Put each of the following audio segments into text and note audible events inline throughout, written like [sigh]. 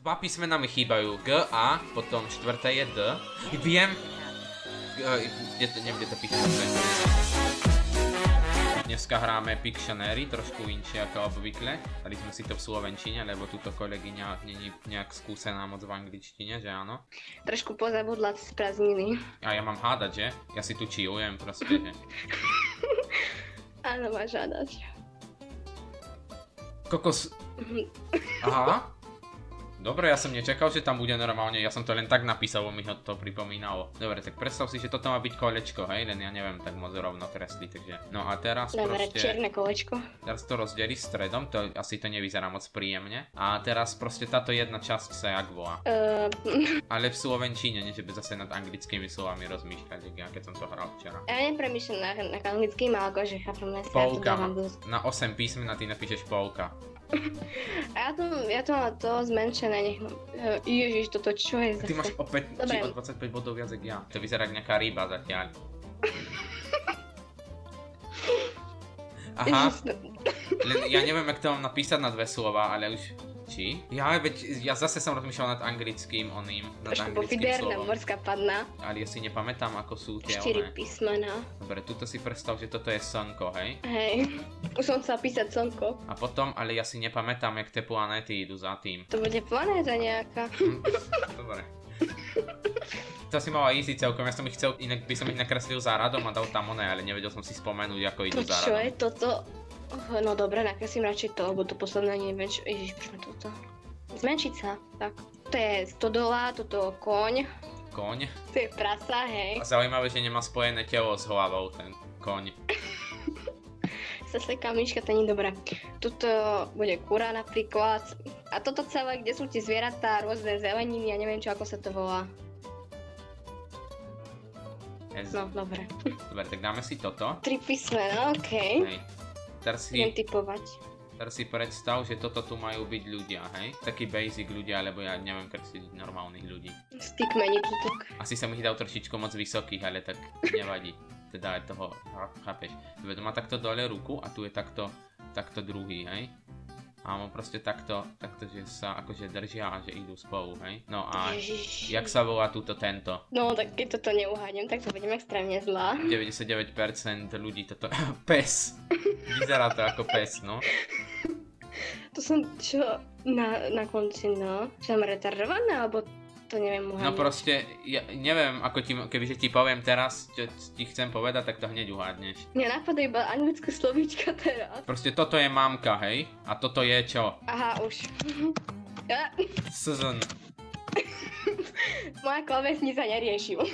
Dva písmena mi chýbajú. G, A, potom štvrté je D. Viem. Kde to, neviem, kde to písmeno je. Dneska hráme Pictionary, trošku inšie ako obvykle. Dali sme si to v slovenčine, lebo túto kolegyňa není nejak skúsená moc v angličtine, že áno? Trošku pozabudla z prázdniny. A ja mám hádať, že? Ja si tu chillujem proste, že? [laughs] Áno, máš hádať. Kokos... Aha. Dobre, ja som nečakal, že tam bude normálne, ja som to len tak napísal, bo mi ho to pripomínalo. Dobre, tak predstav si, že toto má byť kolečko, hej, len ja neviem tak moc rovno kresliť, takže... No a teraz Dobre, proste... čierne kolečko. Teraz to rozdeli stredom, to asi to nevyzerá moc príjemne. A teraz proste táto jedna časť sa jak volá. Uh, [laughs] Ale v slovenčine, nie že by zase nad anglickými slovami rozmýšľať, ja keď som to hral včera. ja nepremýšľam na, na anglickým, ale akože chápem do... Na 8 písmen a ty napíšeš polka. A ja to, ja to mám to zmenšené, nech mám... Uh, ježiš, toto čo je Ty zase? máš o, 5, Dobre. či o 25 bodov viac jak ja. To vyzerá ako nejaká ryba zatiaľ. [laughs] Aha, len ja neviem, jak to mám napísať na dve slova, ale už... Či? Ja, veď, ja zase som rozmýšľal nad anglickým oným, nad Trošku pofiderná morská padna. Ale ja si nepamätám, ako sú tie Štyri oné. písmena. Dobre, tuto si predstav, že toto je slnko, hej? Hej. Už som chcela písať slnko. A potom, ale ja si nepamätám, jak tie planéty idú za tým. To bude planéta nejaká. Hm, Dobre. To si mala easy celkom, ja som ich chcel, inak by som ich nakreslil za radom a dal tam oné, ale nevedel som si spomenúť, ako idú To za čo radom. je toto? No dobre, nakreslím radšej to, lebo to posledné neviem čo... Ježiš, počme toto. Zmenšiť sa, tak. To je stodola, toto koň, Koň. to je prasa, hej. A zaujímavé, že nemá spojené telo s hlavou, ten koň. [laughs] Zase kamička, to nie je dobré. Tuto bude kura napríklad. A toto celé, kde sú tie zvieratá, rôzne zeleniny, ja neviem čo, ako sa to volá. No, dobre. Dobre, tak dáme si toto. Tri písmena, okej. Hej. Teraz si, typovať. si predstav, že toto tu majú byť ľudia, hej? Takí basic ľudia, lebo ja neviem kresliť normálnych ľudí. Stickmeni tutok. Asi som ich dal trošičku moc vysokých, ale tak nevadí. Teda aj toho, chápeš. To má takto dole ruku a tu je takto, takto druhý, hej? Mám proste takto, takto, že sa akože držia a že idú spolu, hej? No a Ježiš. jak sa volá túto tento? No, tak keď toto neuhádnem, tak to budem extrémne zlá. 99% ľudí toto... [laughs] pes! Vyzerá to ako pes, no. To som čo na, na konci, no. Som retardovaná, alebo to neviem uhádnuť. No proste, ja neviem, ako ti, kebyže ti poviem teraz, čo ti chcem povedať, tak to hneď uhádneš. Mňa napadá iba anglické slovíčka teraz. Proste toto je mamka, hej? A toto je čo? Aha, už. [laughs] Ja, Szn. [laughs] moja klavesnica nerieši. [laughs]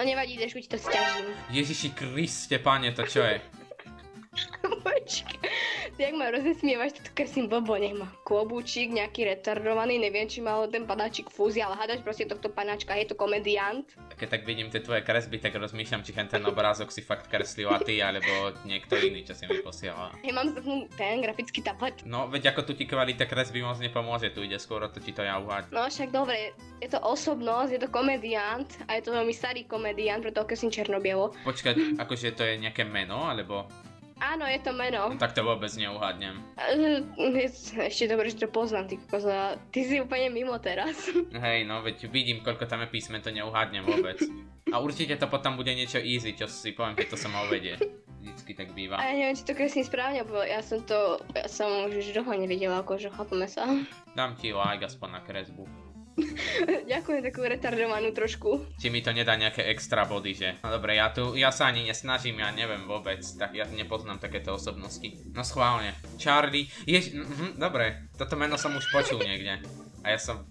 No nevadí, Dešku, ti to stiažím. Ježiši Kriste, pane, to čo je? Počkaj. Jak ma rozesmievaš, tak kreslím blbo, nech má klobúčik, nejaký retardovaný, neviem, či mal ten padáčik fúzia, ale hádaš proste tohto panáčka, je to komediant. Keď tak vidím tie tvoje kresby, tak rozmýšľam, či ten obrázok si fakt kreslila ty, alebo niekto iný, čo si mi posielala. Hej, mám zapnúť ten grafický tablet. No, veď ako tu ti kvalita kresby moc nepomôže, tu ide skôr to, či to ja uhádnem. No však dobre, je to osobnosť, je to komediant a je to veľmi starý komediant, preto kreslím černobielo. Počkať, akože to je nejaké meno, alebo... Áno, je to meno. Tak to vôbec neuhádnem. Eh, Ešte dobre, že to poznám, ty koza. Ty si úplne mimo teraz. [laughs] Hej, no veď vidím, koľko tam je písmen, to neuhádnem vôbec. A určite to potom bude niečo easy, čo si poviem, keď to som mal vedieť. Vždycky tak býva. A ja neviem, či to kreslím správne, lebo ja som to, ja som už dlho nevidela, akože chápeme sa. Dám ti like aspoň na kresbu. [laughs] Ďakujem takú retardovanú trošku. Či mi to nedá nejaké extra body, že? No dobre, ja tu, ja sa ani nesnažím, ja neviem vôbec, tak ja nepoznám takéto osobnosti. No schválne. Charlie, jež, mhm, dobre, toto meno som už počul niekde. A ja som...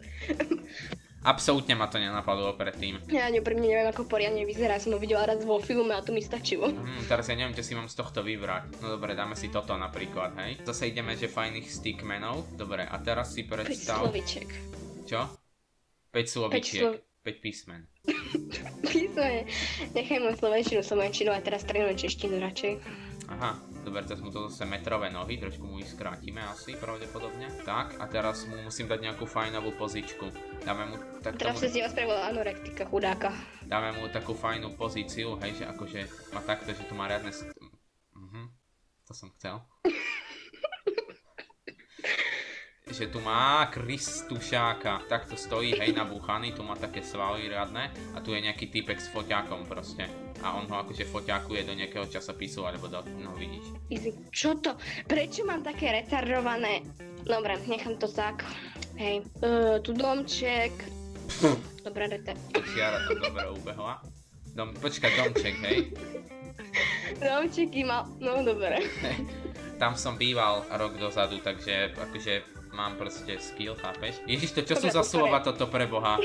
Absolútne ma to nenapadlo predtým. Ja úprimne neviem, ako poriadne vyzerá, som ho videla raz vo filme a to mi stačilo. Hm, teraz ja neviem, čo si mám z tohto vybrať. No dobre, dáme si toto napríklad, hej? Zase ideme, že fajných stickmenov. Dobre, a teraz si 5 predstav... sloviček. Čo? 5 slovičiek. slov- 5 písmen. Písme, nechaj môj slovenčinu, slovenčinu a teraz trénujem češtinu radšej. Aha, dobre, teraz mu to zase metrové nohy, trošku mu ich skrátime asi, pravdepodobne. Tak, a teraz mu musím dať nejakú fajnovú pozičku. Dáme mu, tak Teraz sa z neho spravila anorektika, chudáka. dáme mu takú fajnú pozíciu, hej, že akože má takto, že tu má riadne... Mhm, to som chcel. Že tu má Kristušáka. Takto stojí, hej, nabúchaný, tu má také svaly riadne a tu je nejaký typek s foťákom proste. A on ho akože foťákuje do nejakého časopisu alebo do, no vidíš. Čo to? Prečo mám také retardované? Dobre, nechám to tak. Hej. Uh, tu domček. [laughs] Dobre, retard. Chiara tam dobre ubehla. Dom, počkaj, domček, hej. Domčeky mal... No, dobre. Tam som býval rok dozadu, takže akože mám proste skill, chápeš? Ježiš, to čo sú Dobre, za dobre. slova toto pre boha?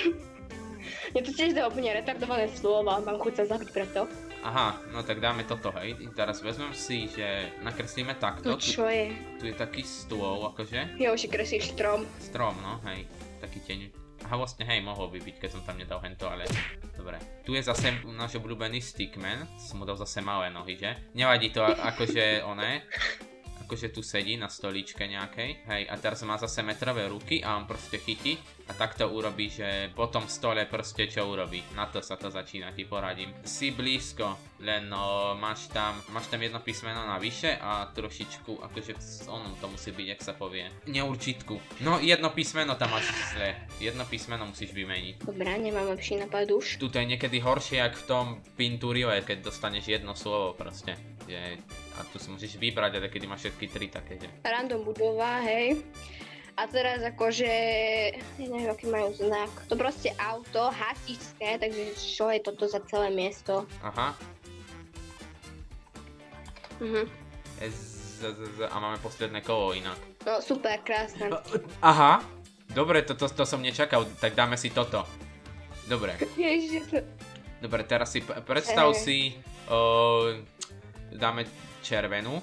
Je to tiež to úplne retardované slovo a mám chuť sa zabiť preto. Aha, no tak dáme toto, hej. Teraz vezmem si, že nakreslíme takto. No Tu, čo je? tu je taký stôl, akože. Ja už si kreslíš strom. Strom, no, hej. Taký teň. Aha, vlastne, hej, mohol by byť, keď som tam nedal hento, ale... Dobre. Tu je zase náš obľúbený stickman. Som mu dal zase malé nohy, že? Nevadí to, akože oné. Akože tu sedí na stoličke nejakej. Hej, a teraz má zase metrové ruky a on proste chytí a takto urobí, že po tom stole proste čo urobí. Na to sa to začína, ti poradím. Si blízko, len no, máš tam, máš tam jedno písmeno navyše a trošičku, akože onom to musí byť, jak sa povie. Neurčitku. No, jedno písmeno tam máš zle. Jedno písmeno musíš vymeniť. Dobrá, nemám lepší nápad už. Tuto je niekedy horšie, jak v tom Pinturile, keď dostaneš jedno slovo proste. Je, a tu si musíš vybrať, ale kedy máš všetky tri také, že... Random budova, hej. A teraz akože, ja neviem, aký majú znak. To proste auto, hasičské, takže čo je toto za celé miesto? Aha. Mhm. Z, z, z, a máme posledné kolo inak. No super, krásne. Aha. Dobre, to, to, to som nečakal, tak dáme si toto. Dobre, Ježiš, dobre, teraz si predstav si, o, dáme červenú.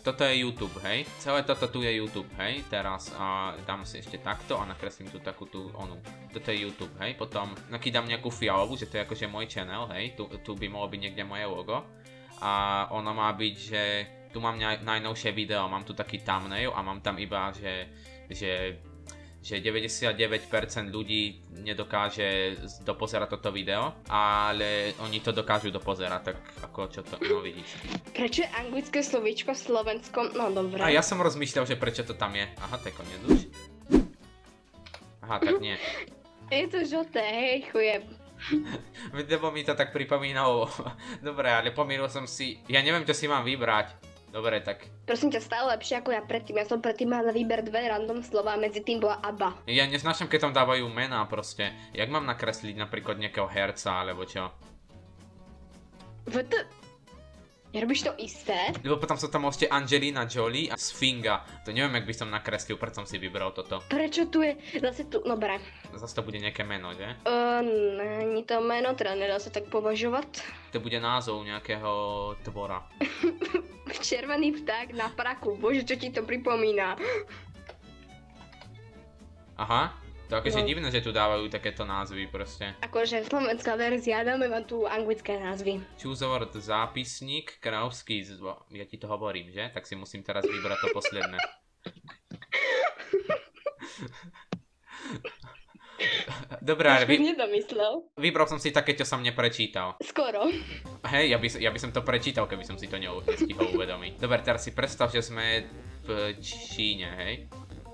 Toto je YouTube, hej? Celé toto tu je YouTube, hej? Teraz a dám si ešte takto a nakreslím tu takú tú onu. Toto je YouTube, hej? Potom nakýdam nejakú fialovú, že to je akože môj channel, hej? Tu, tu by mohlo byť niekde moje logo. A ono má byť, že tu mám naj, najnovšie video, mám tu taký thumbnail a mám tam iba, že, že že 99% ľudí nedokáže dopozerať toto video, ale oni to dokážu dopozerať, tak ako čo to, no vidíš. Prečo je anglické slovíčko v slovenskom? No dobré. A ja som rozmýšľal, že prečo to tam je. Aha, to je koniec už. Aha, tak nie. [laughs] Je to žlté, hej, chujeb. [laughs] Lebo mi to tak pripomínalo. [laughs] Dobre, ale pomýlil som si, ja neviem, čo si mám vybrať. Dobre, tak Prosím ťa, stále lepšie ako ja predtým. Ja som predtým mal na výber dve random slova, medzi tým bola ABBA. ja neznášam, keď tam dávajú mená proste. Jak mám nakresliť napríklad nejakého herca, alebo čo? VT... Nerobíš to isté? Lebo potom sú tam ešte Angelina Jolie a Sfinga. To neviem, jak by som nakreslil, preto som si vybral toto. Prečo tu je... Zase tu... Dobre. Zase to bude nejaké meno, že? Uh, není to meno, teda nedá sa tak považovať. To bude názov nejakého tvora. [laughs] Červený pták na praku. Bože, čo ti to pripomína? Aha, to akože No. divné, že tu dávajú takéto názvy proste. Akože slovenská verzia, dáme vám tu anglické názvy. Choose word zápisník, kráľovský zvo... Ja ti to hovorím, že? Tak si musím teraz vybrať to posledné. [laughs] Dobre, Vy... nedomyslel. vybral som si také, čo som neprečítal. Skoro. Hej, ja by, ja by som to prečítal, keby som si to neu- nestihol uvedomiť. Dobre, teraz si predstav, že sme v Číne, hej?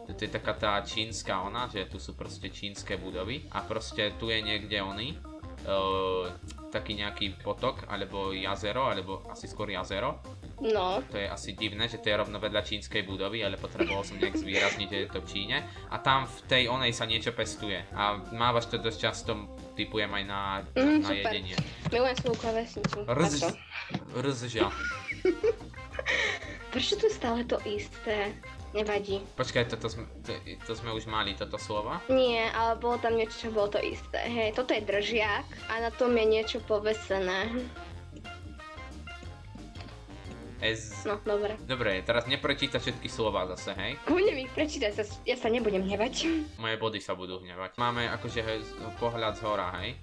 To je taká tá čínska ona, že tu sú proste čínske budovy a proste tu je niekde oný, uh, taký nejaký potok, alebo jazero, alebo asi skôr jazero. No. To je asi divné, že to je rovno vedľa čínskej budovy, ale potreboval som nejak zvýrazniť, že je to v Číne. A tam v tej onej sa niečo pestuje. A mávaš to dosť často, typujem aj na, Mm, na super. jedenie. Milujem svoju klavesnicu. Rz, rzža. Prečo tu stále to isté? Nevadí. Počkaj, toto sme, to, to sme už mali, toto slovo? Nie, ale bolo tam niečo, čo bolo to isté. Hej, toto je držiak a na tom je niečo povesené. Ez... No, dobre. Dobre, teraz neprečíta všetky slova zase, hej? Kľudne mi ich prečítaj, sa, ja sa nebudem hnevať. Moje body sa budú hnevať. Máme akože pohľad z hora, hej?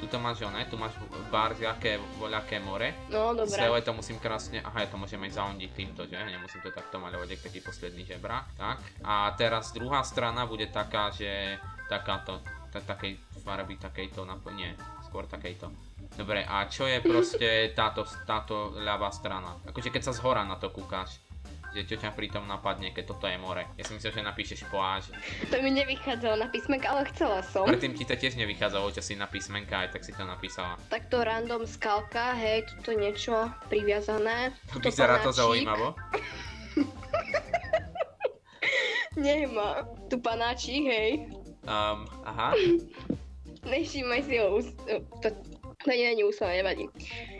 Tuto máš oné, tu máš bar z jaké, voľaké more. No, dobre. Celé to musím krásne, aha, ja to môžem aj zaondiť týmto, že? Nemusím to takto maľovať, jak taký posledný žebra. Tak. A teraz druhá strana bude taká, že takáto, ta, takej farby, takejto, nie, skôr takejto. Dobre, a čo je proste [laughs] táto, táto ľavá strana? Akože keď sa z hora na to kúkáš. Že čo ťa pritom napadne, keď toto je more. Ja si myslím, že napíšeš pláž. To mi nevychádzalo na písmenka, ale chcela som. Predtým ti to tiež nevychádzalo, čo si na písmenka, aj tak si to napísala. Takto random skalka, hej, tuto niečo priviazané. Vyzerá to zaujímavo. [laughs] Nemá. Tu panáčik, hej. Um, aha. [laughs] Nevšímaj si ho, to, to nie je úsla, nevadí.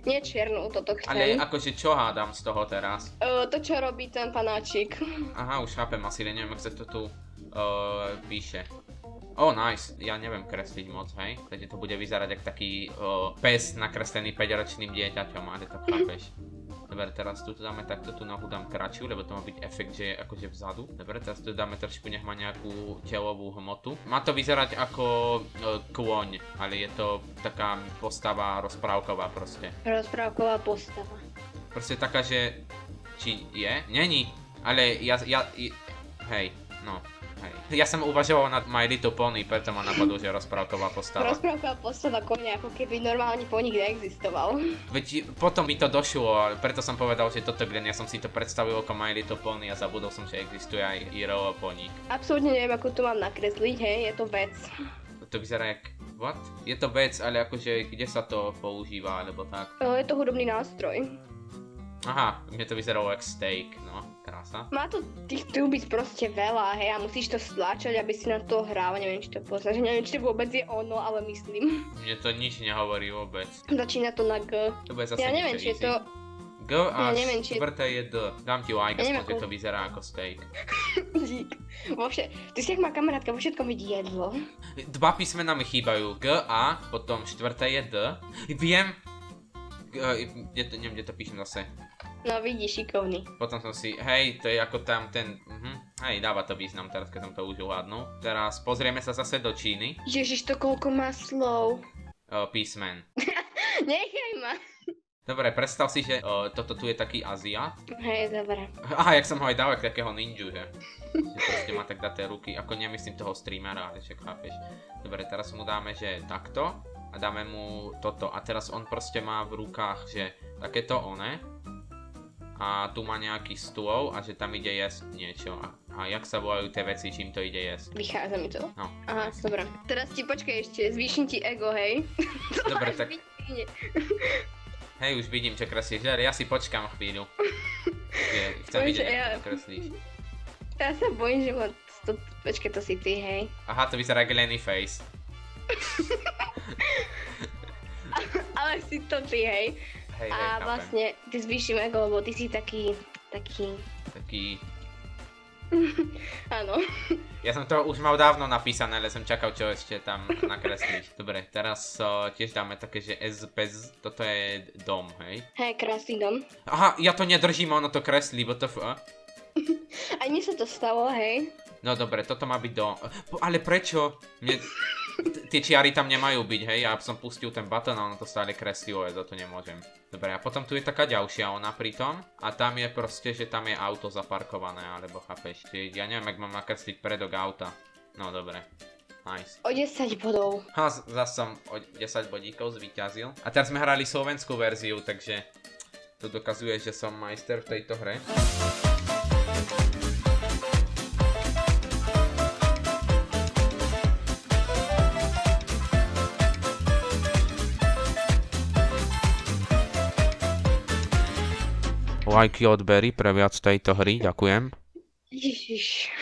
Nie čiernu, toto Ale chcem. akože čo hádam z toho teraz? Uh, to, čo robí ten panáčik. Aha, už chápem, asi neviem, ak sa to tu uh, píše. Oh, nice. Ja neviem kresliť moc, hej. Takže to bude vyzerať ako taký uh, pes nakreslený 5-ročným dieťaťom, ale to chápeš. Dobre, teraz tu dáme takto, tu nohu dám kračiu, lebo to má byť efekt, že je akože vzadu. Dobre, teraz tu dáme trošku, nech má nejakú telovú hmotu. Má to vyzerať ako kôň, ale je to taká postava rozprávková proste. Rozprávková postava. Proste taká, že... Či je? Není. Ale ja, ja, i- hej, no, hej. Ja som uvažoval nad My Little Pony, preto ma napadlo, že rozprávková postava. Rozprávková postava konia, ako keby normálne po nich neexistoval. Veď potom mi to došlo, ale preto som povedal, že toto Glen, ja som si to predstavil ako My Little Pony a zabudol som, že existuje aj Hero Pony. Absolútne neviem, ako to mám nakresliť, hej, je to vec. To vyzerá jak... What? Je to vec, ale akože kde sa to používa, alebo tak. O, je to hudobný nástroj. Aha, mne to vyzeralo jak steak, no, krása. Má to tých trúbic proste veľa, hej, a musíš to stlačať, aby si na to hral, neviem, či to poznáš, neviem, či to vôbec je ono, ale myslím. [laughs] Mne to nič nehovorí vôbec. Začína to na G. To bude zase Ja neviem, či je to... G a Ja neviem, či- štvrté je D. Dám ti like, Ja aspoň, ako- to vyzerá ako steak. Dík. Vo vše... Ty si jak má kamarátka, vo všetkom vidí jedlo. Dva písmena mi chýbajú. G, A, potom štvrté je D. Viem. Kde to, neviem, kde to píšem zase. No vidíš, šikovný. Potom som si, hej, to je ako tam ten, mhm, hej, dáva to význam teraz, keď som to už uhádnul. Teraz pozrieme sa zase do Číny. Ježiš, to koľko má slov. O, písmen. [laughs] Nechaj ma. Dobre, predstav si, že o, toto tu je taký Aziat. Hej, dobre. Aha, jak som ho aj dal, takého ninju, že? Že proste má tak daté ruky, ako nemyslím toho streamera, ale však chápeš. Dobre, teraz mu dáme, že takto a dáme mu toto. A teraz on proste má v rukách, že takéto one. A tu má nejaký stôl a že tam ide jesť niečo. A, a jak sa volajú tie veci, čím to ide jesť? Vychádza mi to. No. Aha, dobre. Teraz ti počkaj ešte, zvýšim ti ego, hej. [laughs] Dobre, tak-. Hej, už vidím, čo kreslíš, ja si počkám chvíľu. [laughs] Je, chcem vidieť, ja- to kreslíš. Ja sa bojím, že ma... To, počkaj, to si ty, hej. Aha, to vyzerá ako Lenny Face. [laughs] Ale si to ty, hej. Hej, hej, A chápem. vlastne, ty zvýšim ego, lebo ty si taký... Taký... Taký... [laughs] Áno. Ja som to už mal dávno napísané, ale som čakal, čo ešte tam nakresliť. Dobre, teraz uh, tiež dáme také, že S bez... Toto je dom, hej? Hej, krásny dom. Aha, ja to nedržím, ono to kreslí, what the f... Aj [laughs] mne sa to stalo, hej. No dobre, toto má byť dom. Ale prečo? Mne... Tie čiary tam nemajú byť, hej? Ja som pustil ten button a ono to stále kreslilo, ja za to nemôžem. Dobre, a potom tu je taká ďalšia ona pritom. A tam je proste, že tam je auto zaparkované, alebo chápeš? Čiže ja neviem, ak mám nakresliť predok auta. No dobre. Nice. O 10 bodov. Ha, z- zas som o 10 bodíkov zvíťazil. A teraz sme hrali slovenskú verziu, takže to dokazuje, že som majster v tejto hre. Lajky odbery pre viac tejto hry, ďakujem. Ježiš.